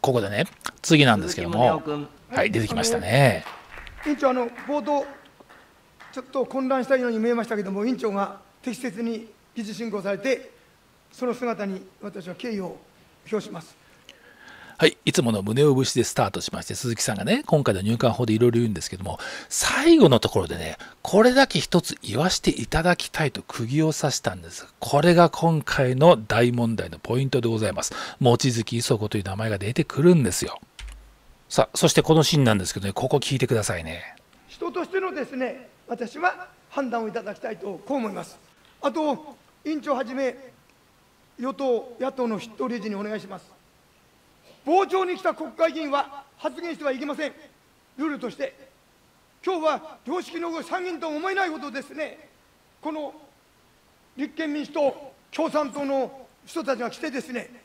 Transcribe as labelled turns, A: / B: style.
A: ここでね次なんですけども。はい出てきましたね。
B: 委員長あの冒頭ちょっと混乱したように見えましたけども委員長が適切に議事進行されてその姿に私は敬意を表します
A: はい、いつもの胸を節でスタートしまして、鈴木さんがね、今回の入管法でいろいろ言うんですけども、最後のところでね、これだけ一つ言わせていただきたいと釘を刺したんです。これが今回の大問題のポイントでございます。望月磯子という名前が出てくるんですよ。さあ、そしてこのシーンなんですけどね、ここ聞いてくださいね。
B: 人としてのですね、私は判断をいただきたいとこう思います。あと、委員長はじめ、与党、野党の筆頭理事にお願いします。傍聴に来た国会議員は発言してはいけません。ルールとして。今日は良識の参議院とは思えないほどですね、この立憲民主党、共産党の人たちが来てですね、